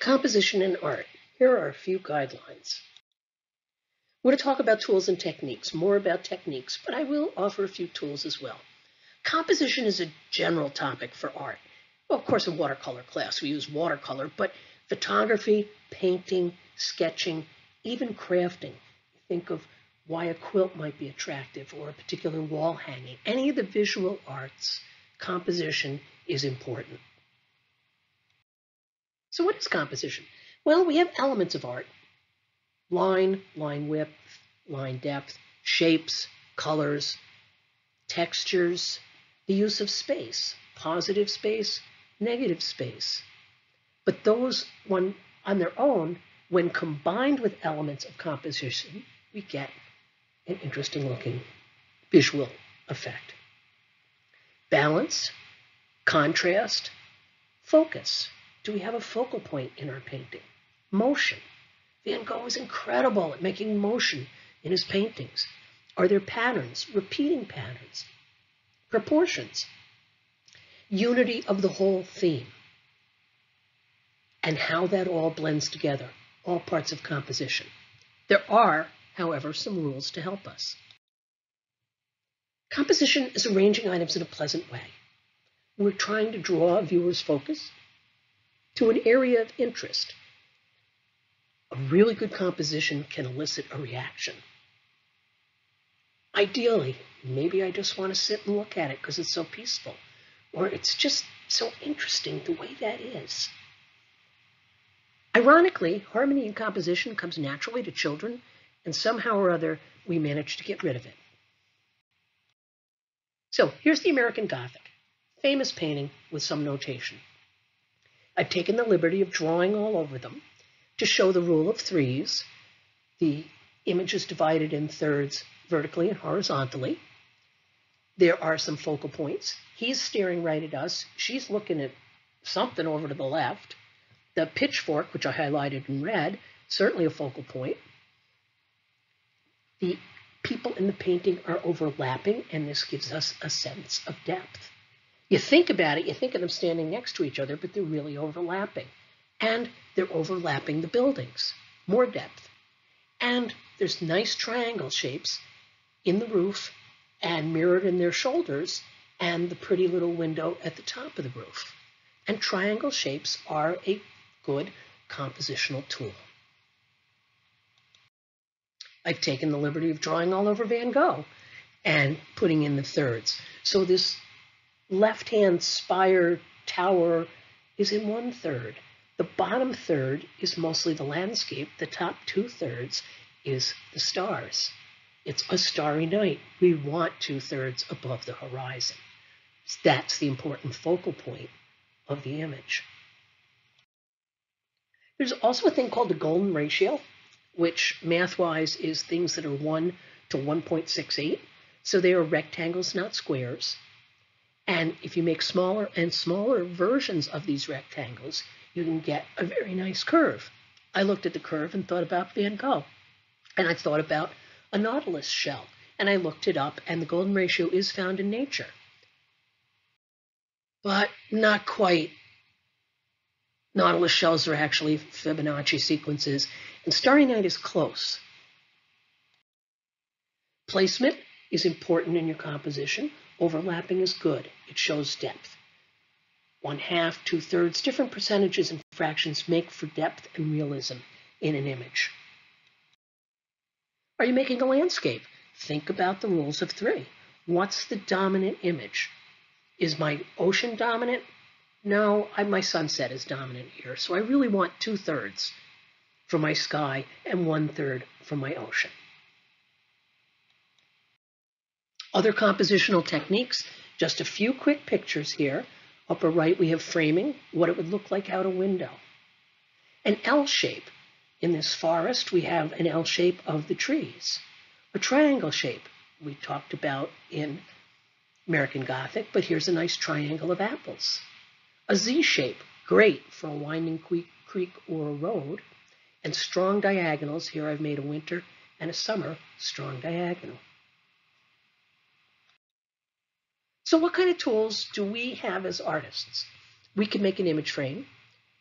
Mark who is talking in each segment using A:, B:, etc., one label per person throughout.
A: Composition in art. Here are a few guidelines. We're going to talk about tools and techniques, more about techniques, but I will offer a few tools as well. Composition is a general topic for art. Well, of course, in watercolor class, we use watercolor, but photography, painting, sketching, even crafting. Think of why a quilt might be attractive or a particular wall hanging. Any of the visual arts, composition is important. So what is composition? Well, we have elements of art. Line, line width, line depth, shapes, colors, textures, the use of space, positive space, negative space. But those one on their own, when combined with elements of composition, we get an interesting looking visual effect. Balance, contrast, focus. Do we have a focal point in our painting? Motion. Van Gogh is incredible at making motion in his paintings. Are there patterns, repeating patterns, proportions, unity of the whole theme, and how that all blends together, all parts of composition? There are however, some rules to help us. Composition is arranging items in a pleasant way. We're trying to draw a viewer's focus to an area of interest. A really good composition can elicit a reaction. Ideally, maybe I just want to sit and look at it because it's so peaceful, or it's just so interesting the way that is. Ironically, harmony in composition comes naturally to children and somehow or other we manage to get rid of it. So here's the American Gothic, famous painting with some notation. I've taken the liberty of drawing all over them to show the rule of threes. The image is divided in thirds vertically and horizontally. There are some focal points. He's staring right at us. She's looking at something over to the left. The pitchfork, which I highlighted in red, certainly a focal point the people in the painting are overlapping, and this gives us a sense of depth. You think about it, you think of them standing next to each other, but they're really overlapping. And they're overlapping the buildings, more depth. And there's nice triangle shapes in the roof and mirrored in their shoulders and the pretty little window at the top of the roof. And triangle shapes are a good compositional tool. I've taken the liberty of drawing all over Van Gogh and putting in the thirds. So this left-hand spire tower is in one third. The bottom third is mostly the landscape. The top two thirds is the stars. It's a starry night. We want two thirds above the horizon. That's the important focal point of the image. There's also a thing called the golden ratio which math-wise is things that are 1 to 1.68. So they are rectangles, not squares. And if you make smaller and smaller versions of these rectangles, you can get a very nice curve. I looked at the curve and thought about Van Gogh. And I thought about a nautilus shell. And I looked it up, and the golden ratio is found in nature. But not quite Nautilus shells are actually Fibonacci sequences, and Starry Night is close. Placement is important in your composition. Overlapping is good. It shows depth. One half, two thirds, different percentages and fractions make for depth and realism in an image. Are you making a landscape? Think about the rules of three. What's the dominant image? Is my ocean dominant? No, I, my sunset is dominant here, so I really want two thirds for my sky and one third for my ocean. Other compositional techniques, just a few quick pictures here. Upper right, we have framing, what it would look like out a window. An L shape. In this forest, we have an L shape of the trees. A triangle shape we talked about in American Gothic, but here's a nice triangle of apples. A Z shape, great for a winding creek or a road. And strong diagonals, here I've made a winter and a summer strong diagonal. So what kind of tools do we have as artists? We can make an image frame,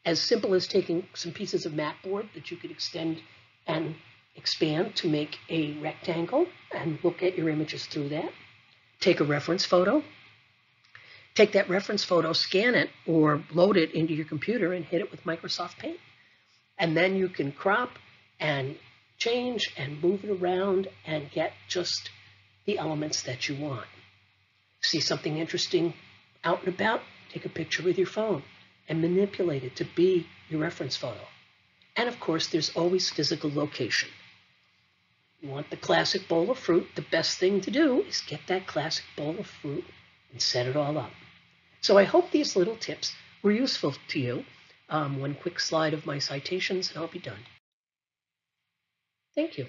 A: as simple as taking some pieces of mat board that you could extend and expand to make a rectangle and look at your images through that. Take a reference photo. Take that reference photo, scan it, or load it into your computer and hit it with Microsoft Paint. And then you can crop and change and move it around and get just the elements that you want. See something interesting out and about? Take a picture with your phone and manipulate it to be your reference photo. And of course, there's always physical location. You want the classic bowl of fruit, the best thing to do is get that classic bowl of fruit and set it all up. So I hope these little tips were useful to you. Um, one quick slide of my citations and I'll be done. Thank you.